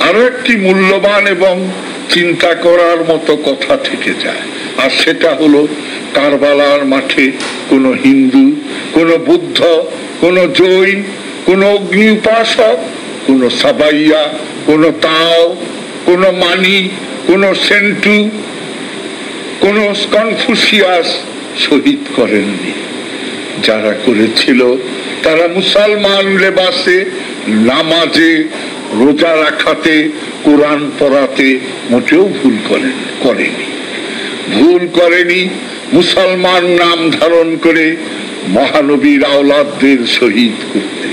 আরও একটি মূল্যবান এবং চিন্তা করার মতো কথা থেকে যায়। আর সেটা হলো, কারবালার মাঠে কোন হিন্দু, কোন বুদ্ধ, কোন জৈন, কোন অগ্নি উপাসক, কোন সাবাইয়া, কোন তাও, কোন মানি, কোন সেন্টু, কোন কনফুসিয়াস শহীদ করেননি। যারা করেছিল, তারা মুসলমান লেবাসে নামাজে রোজা রাখাতে, কোরআন পড়াতে মোটেও ভুল করেন, করেনি। ভুল করেনি মুসলমান নাম ধারণ করে মহানবীর আওলাদদের শহীদ করতে।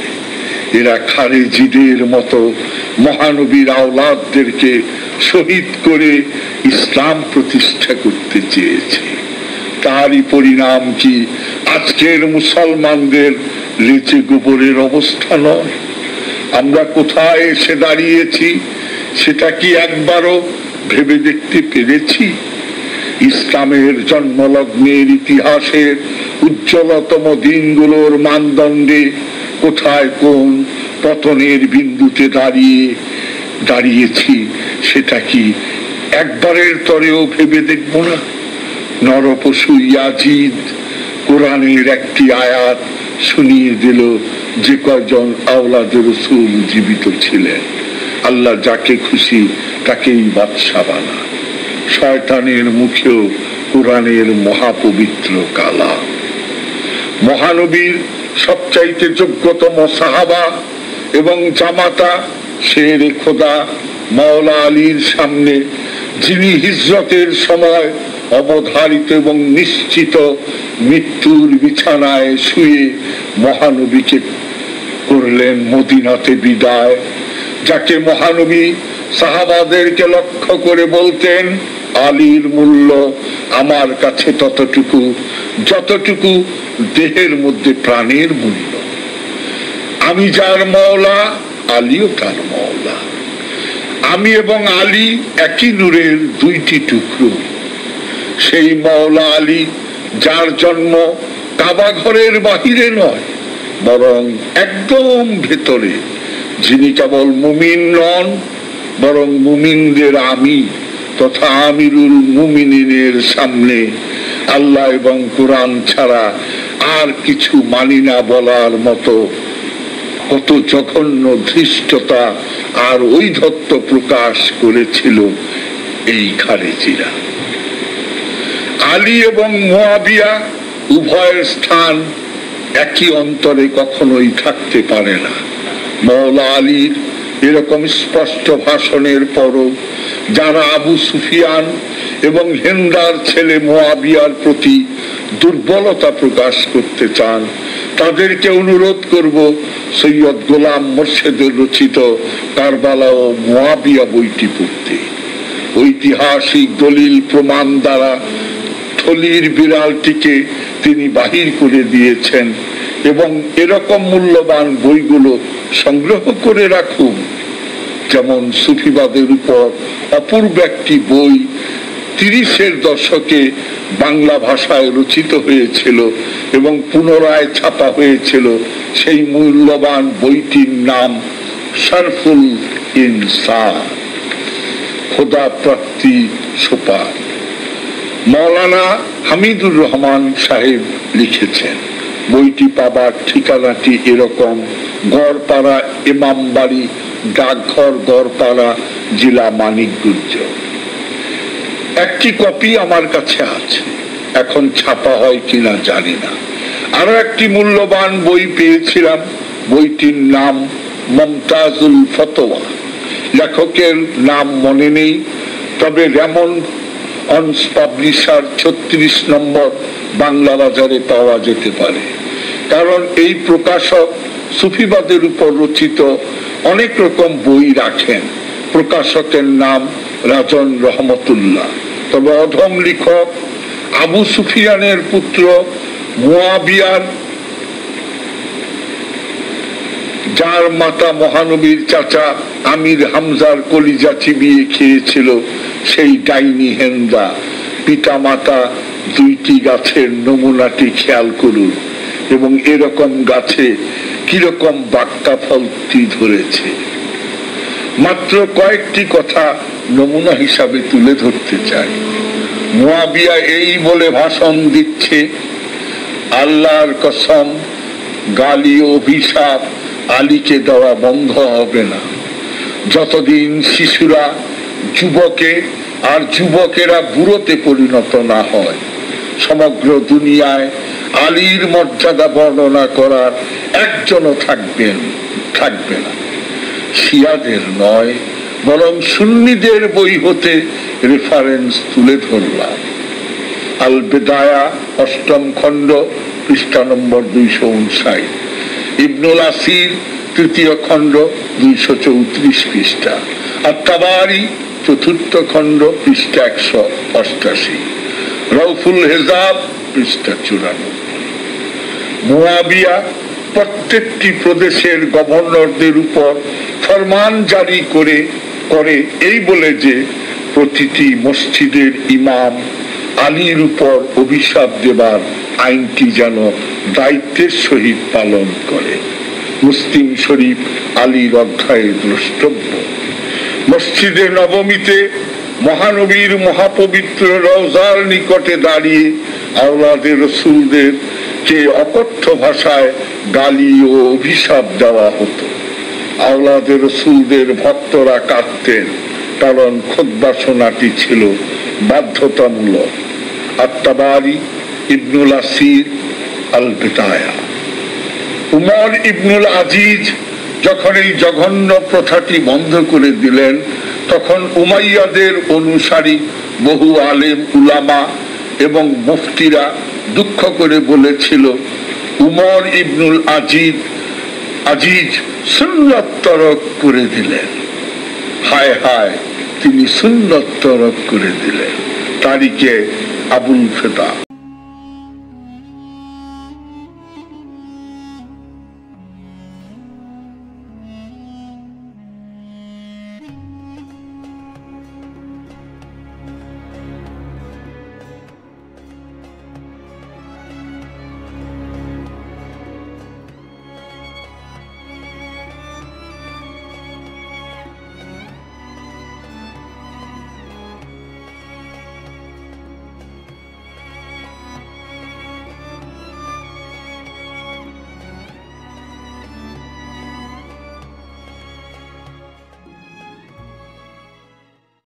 এরা খারেজিদের মতো মহানবীর আওলাদদেরকে শহীদ করে ইসলাম প্রতিষ্ঠা করতে চেয়েছে। তারই পরিণাম কি আজকের মুসলমানদের রেচে গোবরের অবস্থা নয়? আমরা কোথায় এসে দাঁড়িয়েছি, সেটা কি একবারও ভেবে দেখতে পেরেছি? ইসলামের জন্মলগ্নের ইতিহাসের উজ্জ্বলতম দিনগুলোর মানদণ্ডে কোথায় কোন পতনের বিন্দুতে দাঁড়িয়ে দাঁড়িয়েছি, সেটা কি একবারের তরেও ভেবে দেখব না? নরপশু ইয়াজিদ কোরআনের একটি আয়াত শুনিয়ে দিল যে কয়জন আওলাদের রসুল জীবিত ছিলেন, আল্লাহ যাকে খুশি তাকেই বাদশা বানা শয়তানের মুখেও কোরআনের মহাপবিত্র কালা মহানবীর সবচাইতে যোগ্যতম সাহাবা এবং জামাতা শের খোদা, মাওলা আলীর সামনে, যিনি হিজরতের সময় অবধারিত এবং নিশ্চিত মৃত্যুর বিছানায় শুয়ে মহানবীকে করলেন মদিনাতে বিদায়, যাকে মহানবী সাহাবাদেরকে লক্ষ্য করে বলতেন, আলীর মূল্য আমার কাছে ততটুকু, যতটুকু দেহের মধ্যে প্রাণের মূল্য। আমি যার মওলা, আলীও তার মওলা। আমি এবং আলী একই নূরের দুইটি টুকরো। সেই মওলা আলী, যার জন্ম কাবা ঘরের বাহিরে নয় বরং একদম ভেতরে, যিনি কেবল মুমিন নন, বরং মুমিনদের আমি তথা আমিরুল মুমিনের সামনে আল্লাহ এবং কোরআন ছাড়া আর কিছু মানি না বলার মতো কত জঘন্য ধৃষ্টতা আর ঐধত্ব প্রকাশ করেছিল এই খারেজিরা। আলী এবং মোয়াবিয়া উভয়ের স্থান একই অন্তরে কখনোই থাকতে পারে না। মৌলা আলীর এরকম স্পষ্ট ভাষণের পরও যারা আবু সুফিয়ান এবং হেন্দার ছেলে মোয়াবিয়ার প্রতি দুর্বলতা প্রকাশ করতে চান, তাদেরকে অনুরোধ করব সৈয়দ গোলাম মোর্শেদের রচিত কারবালা ও মোয়াবিয়া বইটি পড়তে। ঐতিহাসিক দলিল প্রমাণ দ্বারা থলির বিড়ালটিকে তিনি বাহির করে দিয়েছেন এবং এরকম মূল্যবান বইগুলো সংগ্রহ করে রাখুন। যেমন সুফিবাদের উপর অপূর্ব একটি বই তিরিশের দশকে বাংলা ভাষায় রচিত হয়েছিল এবং পুনরায় ছাপা হয়েছিল। সেই মূল্যবান বইটির নাম সারফুল ইনসান। খোদা প্রাপ্তি সোপা মৌলানা হামিদুর রহমান সাহেব লিখেছেন, বইটি পাবার ঠিকানাটি এরকম, গড়পাড়া ইমামবাড়ি, ডাকঘর গড়পাড়া, জেলা মানিকগুঞ্জ। একটি কপি আমার কাছে আছে, এখন ছাপা হয় কিনা জানি না। আরও একটি মূল্যবান বই পেয়েছিলাম, বইটির নাম মমতাজুল ফতোয়া। লেখকের নাম মনে নেই, তবে রেমন পাবলিশার ছত্রিশ নম্বর বাংলা বাজারে পাওয়া যেতে পারে। কারণ এই প্রকাশক সুফিবাদের উপর রচিত অনেক রকম বই রাখেন। প্রকাশকের নাম রাজন রহমতুল্লাহ। তবে অধম লিখক আবু সুফিয়ানের পুত্র মুয়াবিয়ার যার মাতা মহানবীর চাচা আমির হামজার কলিজা চিবিয়ে খেয়েছিল। সেই ডাইনি হেন্দা পিতা মাতা দুইটি গাছের নমুনাটি খেয়াল করুন এবং এরকম গাছে কীরকম বাক্কা ফলটি ধরেছে। মাত্র কয়েকটি কথা নমুনা হিসাবে তুলে ধরতে চাই। মুয়াবিয়া এই বলে ভাষণ দিচ্ছে, আল্লাহর কসম, গালি অভিশাপ আলীকে দেওয়া বন্ধ হবে না। যতদিন শিশুরা যুবকে আর যুবকেরা বুড়োতে পরিণত না হয়। সমগ্র দুনিয়ায় আলীর মর্যাদা বর্ণনা করার একজনও থাকবেন, থাকবে না। শিয়াদের নয়, বরং সুন্নিদের বই হতে রেফারেন্স তুলে ধরলাম। আল বেদায়া অষ্টম খণ্ড, পৃষ্ঠা নম্বর দুইশো উনষাট। ইবনুল আসির, তৃতীয় খণ্ড, দুইশো চৌত্রিশ পৃষ্ঠা। আর তাবারি চতুর্থ খণ্ড পৃষ্ঠা একশো অষ্টাশি। রৌফুল হেজাব পৃষ্ঠা চুরানব্বই। মুয়াবিয়া প্রত্যেকটি প্রদেশের গভর্নরদের উপর ফরমান জারি করে করে এই বলে যে প্রতিটি মসজিদের ইমাম আলীর উপর অভিশাপ দেবার আইনটি যেন দায়িত্বের সহিত পালন করে। মুসলিম শরীফ আলীর অধ্যায়ের দ্রষ্টব্য। মসজিদে নবমীতে মহানবীর মহাপবিত্র রওজার নিকটে দাঁড়িয়ে আওলাদের রসুলদের কে অকথ্য ভাষায় গালি ও অভিশাপ দেওয়া হতো। আওলাদের রসুলদের ভক্তরা কাঁদতেন, কারণ খোদ্বাসনাটি ছিল বাধ্যতামূলক। আত্মাবারি ইবনুল আসির আল বেতায়া উমর ইবনুল আজিজ যখন এই জঘন্য প্রথাটি বন্ধ করে দিলেন, তখন উমাইয়াদের অনুসারী বহু আলেম, উলামা এবং মুফতিরা দুঃখ করে বলেছিল, উমর ইবনুল আজিজ আজিজ সুন্নত তরক করে দিলেন। হায় হায়, তিনি সুন্নত তরক করে দিলেন। তারিখে আবুল ফেদা